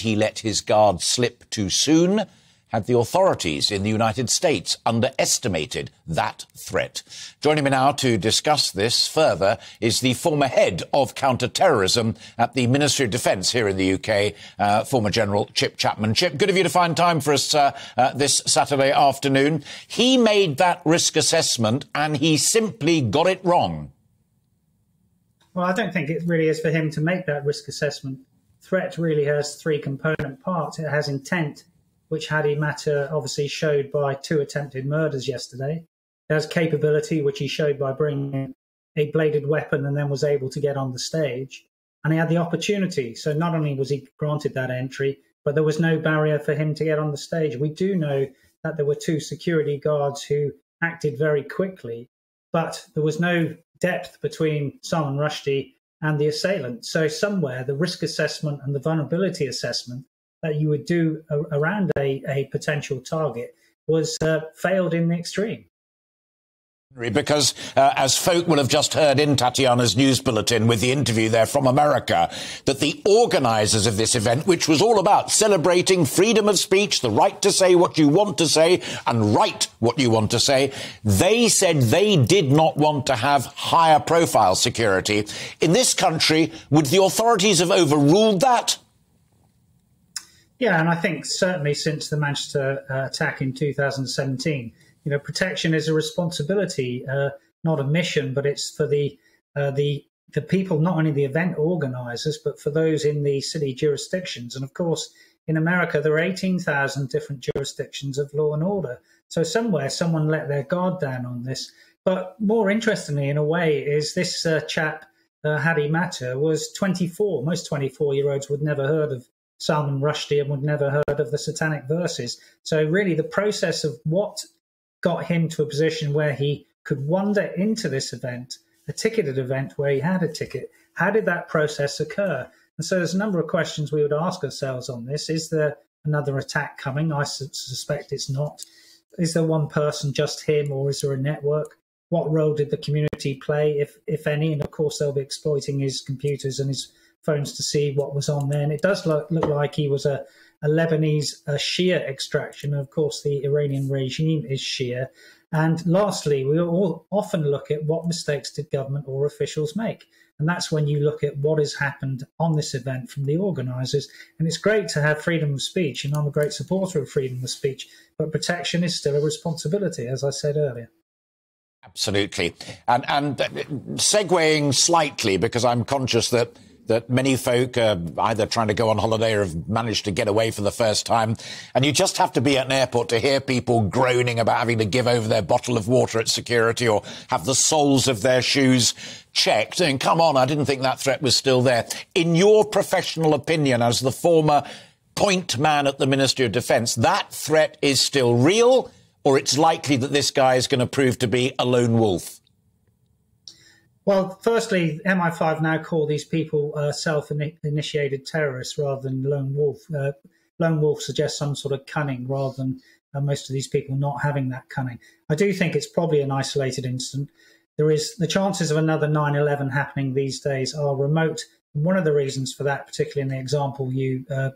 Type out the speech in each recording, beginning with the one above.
He let his guard slip too soon? Had the authorities in the United States underestimated that threat? Joining me now to discuss this further is the former head of counter-terrorism at the Ministry of Defence here in the UK, uh, former General Chip Chapman. Chip, good of you to find time for us uh, uh, this Saturday afternoon. He made that risk assessment and he simply got it wrong. Well, I don't think it really is for him to make that risk assessment. Threat really has three component parts. It has intent, which Hadi Matar obviously showed by two attempted murders yesterday. It has capability, which he showed by bringing a bladed weapon and then was able to get on the stage. And he had the opportunity. So not only was he granted that entry, but there was no barrier for him to get on the stage. We do know that there were two security guards who acted very quickly, but there was no depth between Salman Rushdie and the assailant. So somewhere the risk assessment and the vulnerability assessment that you would do around a, a potential target was uh, failed in the extreme. Because, uh, as folk will have just heard in Tatiana's news bulletin with the interview there from America, that the organisers of this event, which was all about celebrating freedom of speech, the right to say what you want to say and write what you want to say, they said they did not want to have higher profile security. In this country, would the authorities have overruled that? Yeah, and I think certainly since the Manchester uh, attack in 2017, you know, protection is a responsibility, uh, not a mission, but it's for the uh, the the people, not only the event organisers, but for those in the city jurisdictions. And of course, in America, there are 18,000 different jurisdictions of law and order. So somewhere, someone let their guard down on this. But more interestingly, in a way, is this uh, chap uh, Hadi Matar was 24. Most 24 year olds would never heard of Salman Rushdie and would never heard of the Satanic Verses. So really, the process of what got him to a position where he could wander into this event, a ticketed event where he had a ticket. How did that process occur? And so there's a number of questions we would ask ourselves on this. Is there another attack coming? I suspect it's not. Is there one person, just him, or is there a network? What role did the community play, if if any? And of course, they'll be exploiting his computers and his phones to see what was on there. And it does look, look like he was a, a Lebanese a Shia extraction. Of course, the Iranian regime is Shia. And lastly, we all often look at what mistakes did government or officials make. And that's when you look at what has happened on this event from the organisers. And it's great to have freedom of speech, and I'm a great supporter of freedom of speech, but protection is still a responsibility, as I said earlier. Absolutely. And, and uh, segueing slightly, because I'm conscious that that many folk are either trying to go on holiday or have managed to get away for the first time. And you just have to be at an airport to hear people groaning about having to give over their bottle of water at security or have the soles of their shoes checked. And come on, I didn't think that threat was still there. In your professional opinion, as the former point man at the Ministry of Defence, that threat is still real, or it's likely that this guy is going to prove to be a lone wolf? Well, firstly, MI5 now call these people uh, self-initiated terrorists rather than lone wolf. Uh, lone wolf suggests some sort of cunning rather than uh, most of these people not having that cunning. I do think it's probably an isolated incident. There is the chances of another 9/11 happening these days are remote. And one of the reasons for that, particularly in the example you uh,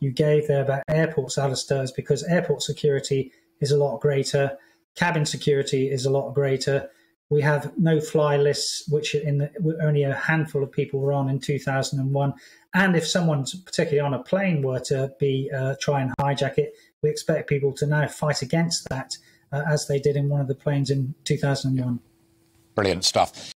you gave there about airports, Alastair, is because airport security is a lot greater, cabin security is a lot greater we have no fly lists, which in the, only a handful of people were on in 2001. And if someone, particularly on a plane, were to be uh, try and hijack it, we expect people to now fight against that, uh, as they did in one of the planes in 2001. Brilliant stuff.